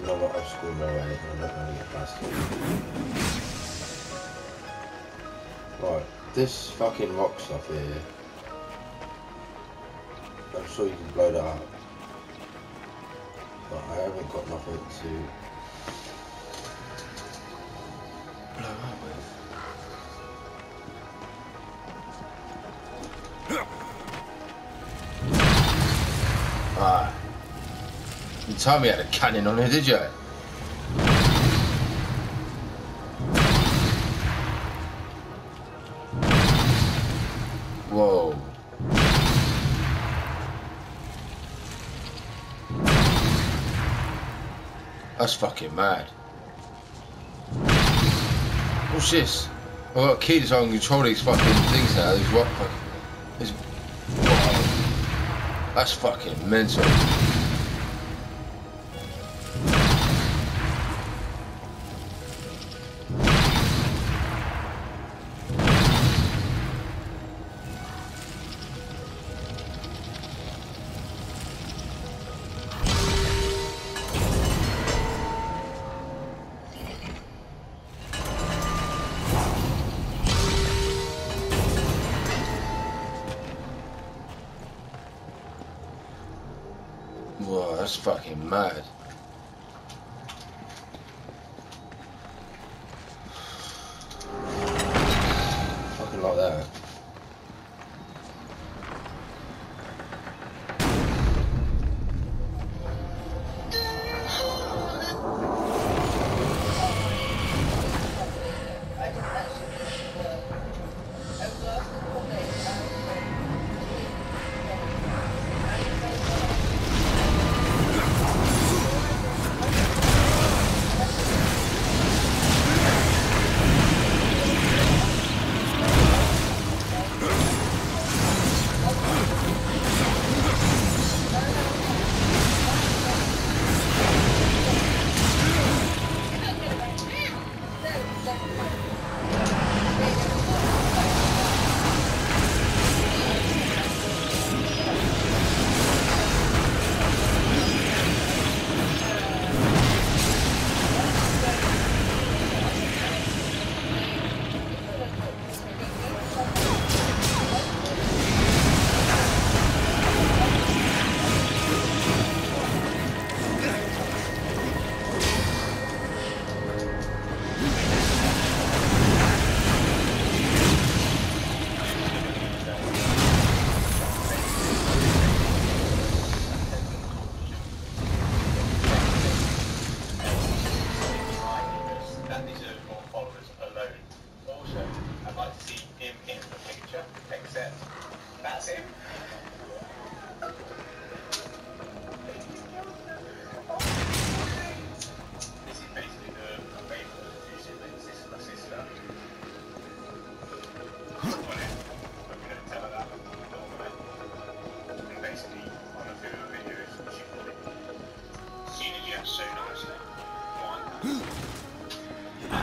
know what obstacle there is, I don't know get past. Right, this fucking rock stuff here. I'm sure you can blow that up. But I haven't got nothing to You told me you had a cannon on it, did you? Whoa. That's fucking mad. What's this? I've got a key so I can control these fucking things now, these rock fucking... These... Whoa. That's fucking mental. That's fucking mad.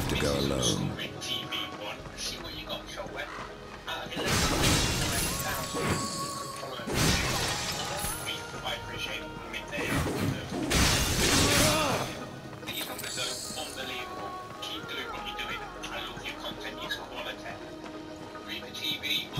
Have to go alone. TV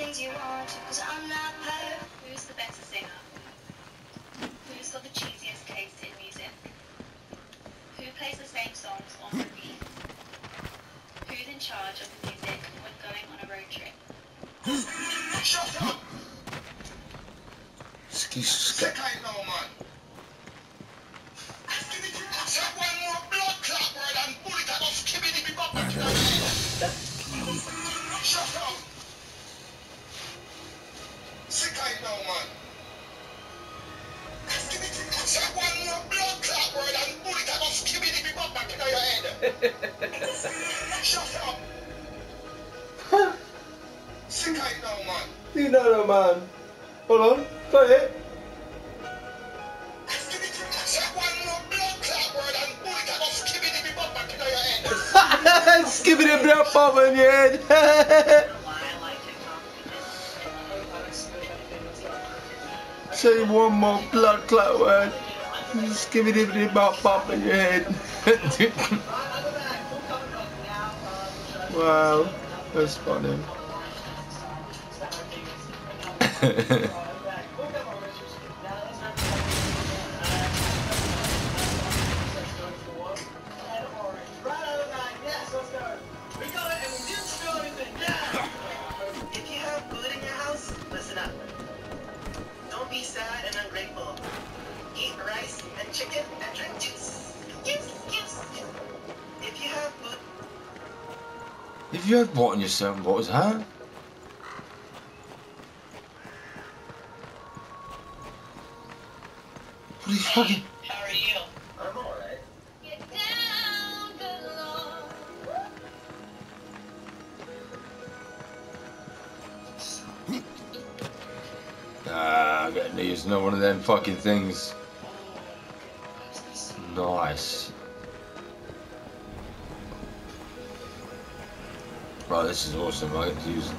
things you want Cause I'm not perfect Who's the better singer? Who's got the cheesiest taste in music? Who plays the same songs on repeat? Who's in charge of the music when going on a road trip? Shut up! Excuse Sick You know that man. Hold on, play it. It black pop in your head. Say one more blood clot word. Skipping it black pop in your head. wow, that's funny. Be sad and ungrateful. Eat chicken and drink juice. Yes, yes. If you have food, if you had what on yourself, what was that? What are you fucking? how are you? I'm alright. Get down. Ah, I got news. Not one of them fucking things. Nice. Bro, this is awesome. I get to use.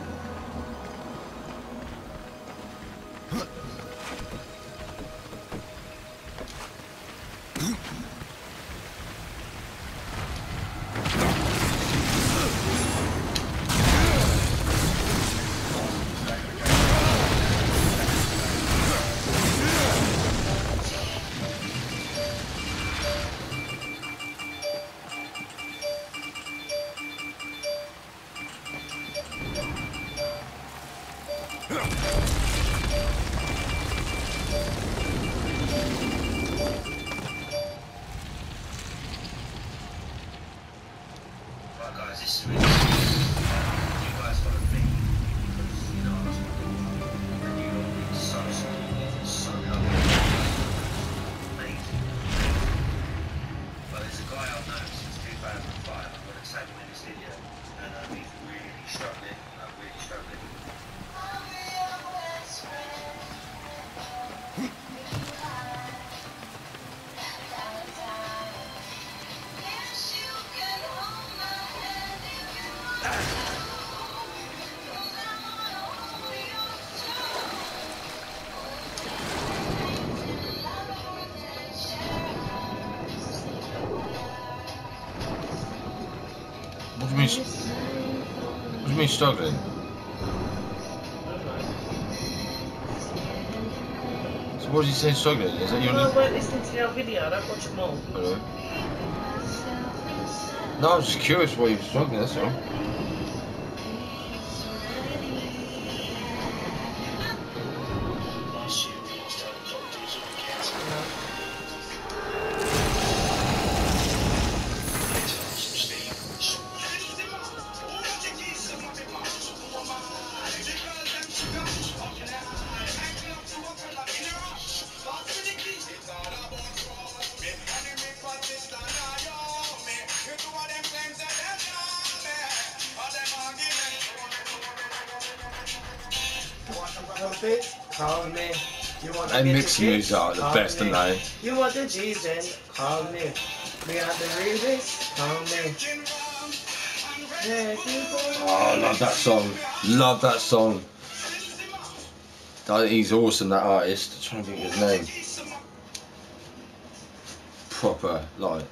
This What do you mean? What do you mean struggling? So what did you say struggling? Is that your? Well, I weren't listening to your video. I don't watch them all. Hello? No, I was just curious why you were struggling. That's all. Call me. You want to They mix music are the best, me. don't they? You want the G's then? Call me. We got the remix? Call me. Oh, I love that song. Love that song. That- He's awesome, that artist. I'm trying to think of his name. Proper, like.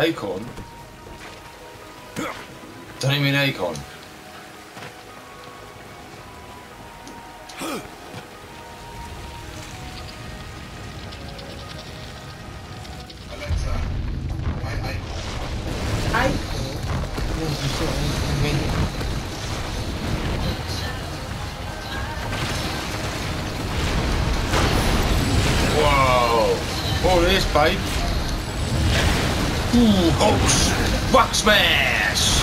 Acorn? Don't you mean acorn? Smash!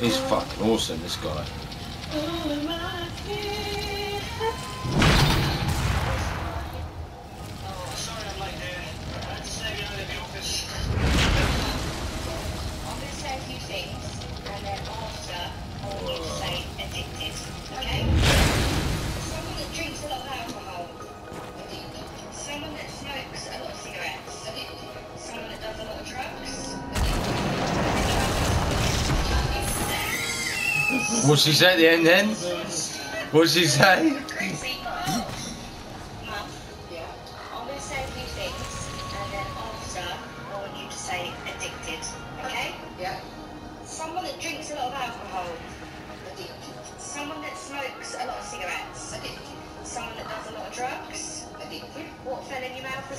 He's fucking awesome, this guy. Lot of alcohol. Addicted. Someone that smokes a lot of cigarettes. Someone that does a lot of drugs. What fell in your mouth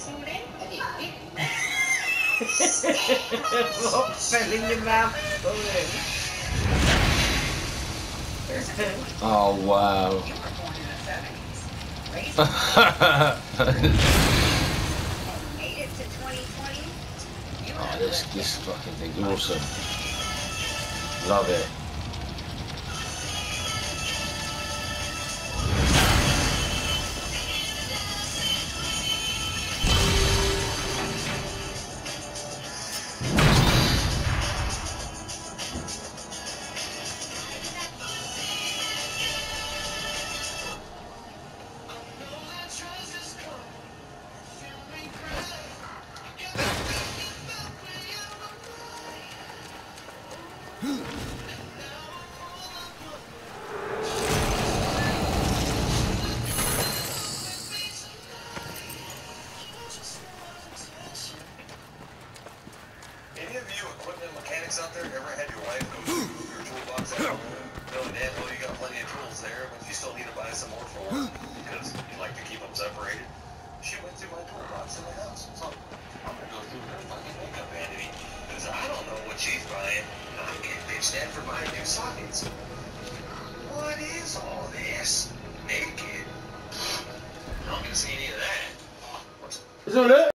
2020. You oh, this this fucking thing's awesome. Love it. Mechanics out there ever had your wife go through your toolbox out knowing damn well you got plenty of tools there, but you still need to buy some more for them because you like to keep them separated? She went through my toolbox in the house. So I'm gonna go through her fucking makeup vanity because I don't know what she's buying. I'm getting bitched at for buying new sockets. What is all this? Naked? I don't gonna see any of that. What's that it?